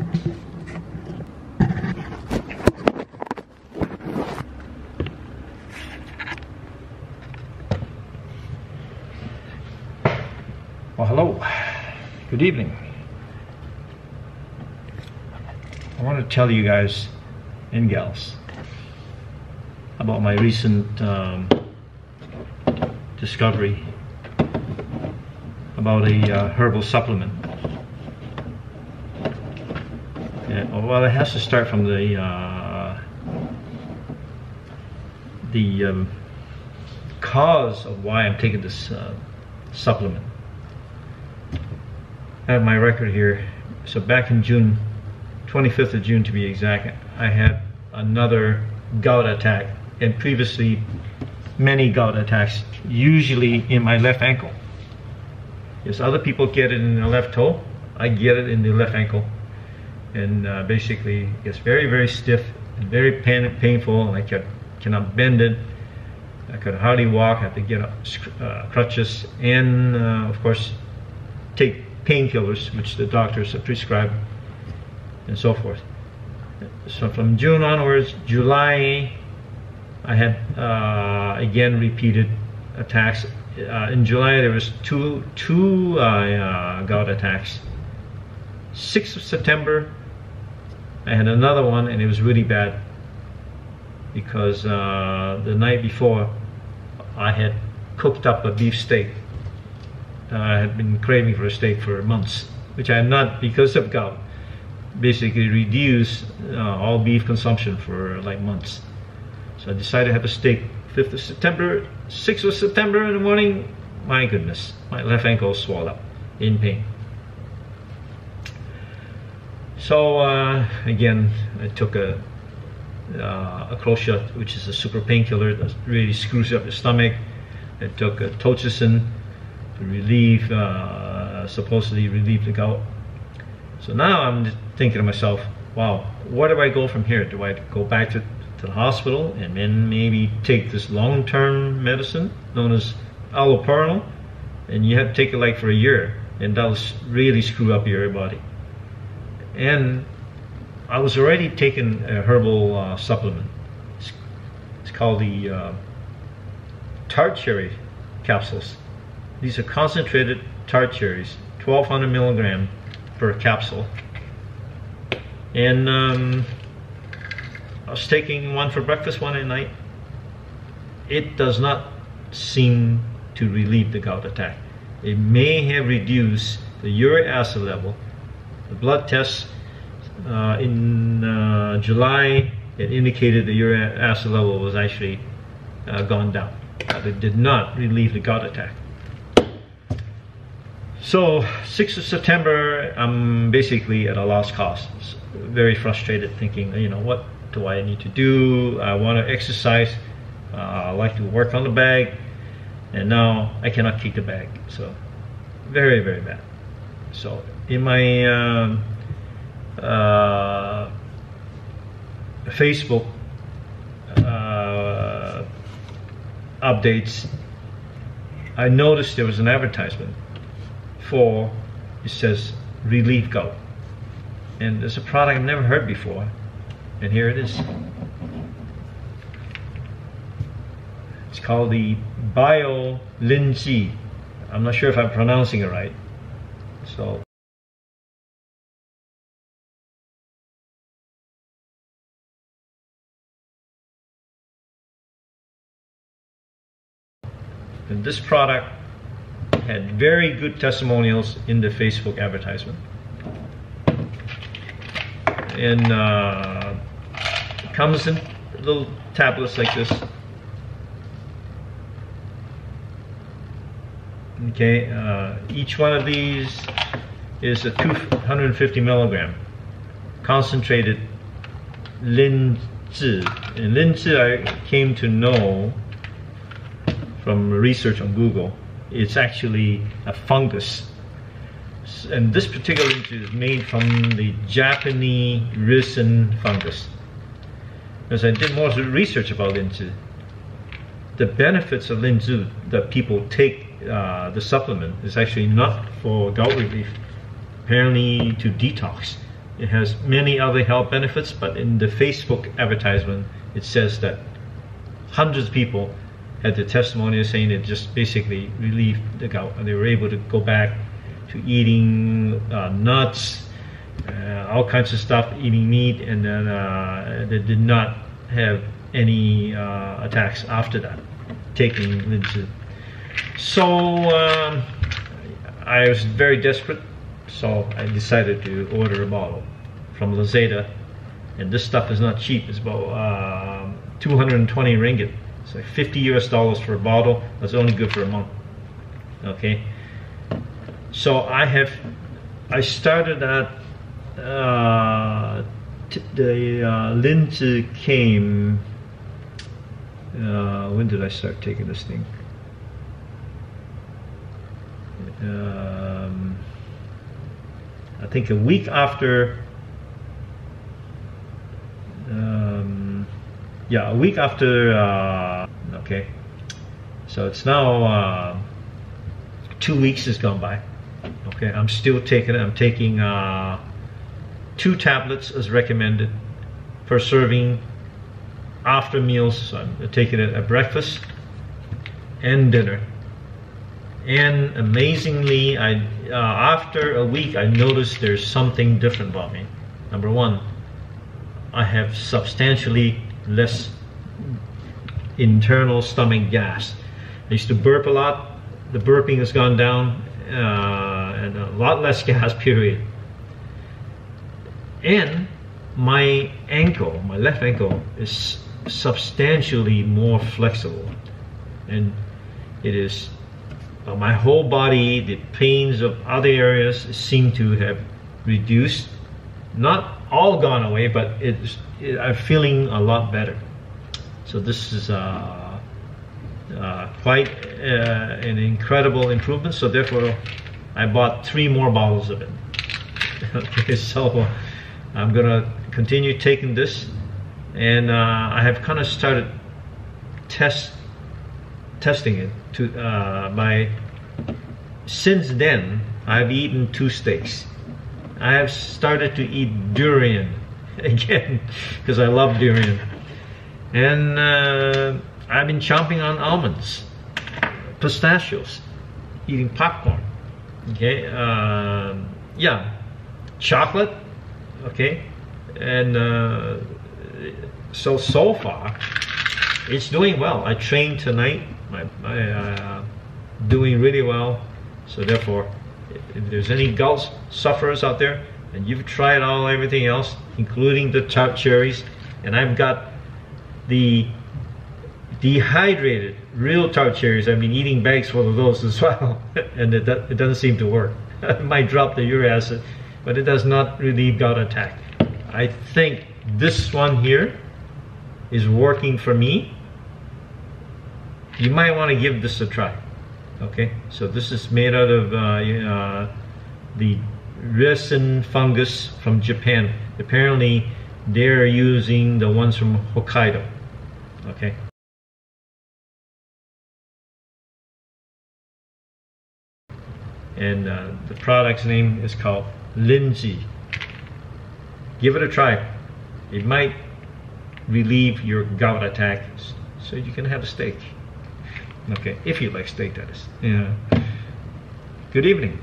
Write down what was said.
Well, hello. Good evening. I want to tell you guys and gals about my recent um, discovery about a uh, herbal supplement. Well, it has to start from the uh, the um, cause of why I'm taking this uh, supplement. I have my record here. So back in June, 25th of June to be exact, I had another gout attack and previously many gout attacks, usually in my left ankle. Yes, other people get it in the left toe. I get it in the left ankle. And uh, basically, it gets very, very stiff and very pain painful. I can, cannot bend it. I could hardly walk. I have to get uh, crutches and, uh, of course, take painkillers, which the doctors have prescribed, and so forth. So from June onwards, July, I had uh, again repeated attacks. Uh, in July, there was two two uh, uh gout attacks. 6th of September, I had another one, and it was really bad because uh, the night before, I had cooked up a beef steak uh, I had been craving for a steak for months, which I had not because of gout. Basically, reduced uh, all beef consumption for like months. So I decided to have a steak. 5th of September, 6th of September in the morning, my goodness, my left ankle swelled up in pain. So uh, again, I took a uh, a which is a super painkiller that really screws up your stomach. I took a to relieve, uh, supposedly relieve the gout. So now I'm thinking to myself, wow, where do I go from here? Do I go back to, to the hospital and then maybe take this long-term medicine known as allopurinol? And you have to take it like for a year and that'll really screw up your body. And I was already taking a herbal uh, supplement. It's, it's, called the uh, tart cherry capsules. These are concentrated tart cherries, 1200 milligram per capsule. And um, I was taking one for breakfast one at night. It does not seem to relieve the gout attack. It may have reduced the uric acid level. The blood tests uh, in uh, July, it indicated the uric acid level was actually uh, gone down. But it did not relieve the gout attack. So 6th of September, I'm basically at a lost cause. Very frustrated, thinking, you know, what do I need to do? I want to exercise. Uh, I like to work on the bag, and now I cannot kick the bag. So very, very bad. So in my um, uh, Facebook uh, updates, I noticed there was an advertisement for, it says Relief Gout. And it's a product I've never heard before. And here it is. It's called the Bio Linji. I'm not sure if I'm pronouncing it right. So and this product had very good testimonials in the Facebook advertisement. And uh, comes in little tablets like this. Okay, uh, each one of these is a 250 milligram concentrated Lin Zhi. And Lingzhi I came to know from research on Google it's actually a fungus. And this particular Lingzhi is made from the Japanese ricin fungus. As I did more research about Lingzhi, the benefits of Lingzhi that people take uh, the supplement is actually not for gout relief, apparently to detox. It has many other health benefits, but in the Facebook advertisement, it says that hundreds of people had the testimony saying it just basically relieved the gout, and they were able to go back to eating uh, nuts, uh, all kinds of stuff, eating meat, and then uh, they did not have any uh, attacks after that, taking Lingzhi. So um, I was very desperate, so I decided to order a bottle from Lazada, and this stuff is not cheap. It's about um, 220 ringgit. Like 50 US dollars for a bottle. That's only good for a month. Okay. So I have, I started that. Uh, the uh, came. Uh, when did I start taking this thing? Um, I think a week after. Um, yeah, a week after. Uh, okay, so it's now uh, two weeks has gone by. Okay, I'm still taking it. I'm taking uh, two tablets as recommended per serving after meals. So I'm taking it at breakfast and dinner. And amazingly, I uh, after a week, I noticed there's something different about me. Number one, I have substantially less internal stomach gas. I used to burp a lot. The burping has gone down, uh, and a lot less gas. Period. And my ankle, my left ankle, is substantially more flexible, and it is uh, my whole body. The pains of other areas seem to have reduced, not all gone away, but it's it, I'm feeling a lot better. So this is uh, uh, quite uh, an incredible improvement. So therefore, I bought three more bottles of it. okay, so I'm gonna continue taking this, and uh, I have kind of started test testing it to by. Since then, I've eaten two steaks. I have started to eat durian again because I love durian, and uh, I've been chomping on almonds, pistachios, eating popcorn. Okay, uh, yeah, chocolate okay and uh, so so far it's doing well. I trained tonight. My, my uh, doing really well. So therefore if there's any gout sufferers out there and you've tried all everything else including the tart cherries and I've got the dehydrated real tart cherries I've been eating bags full of those as well and it, it doesn't seem to work it might drop the uric acid but it does not relieve gout attack. I think this one here is working for me. You might want to give this a try. Okay, so this is made out of uh, uh, the resin fungus from Japan. Apparently, they're using the ones from Hokkaido. Okay. And uh, the product's name is called Lingzhi. Give it a try. It might relieve your gout attack so you can have a steak. Okay, if you like steak, that is. Yeah. Good evening.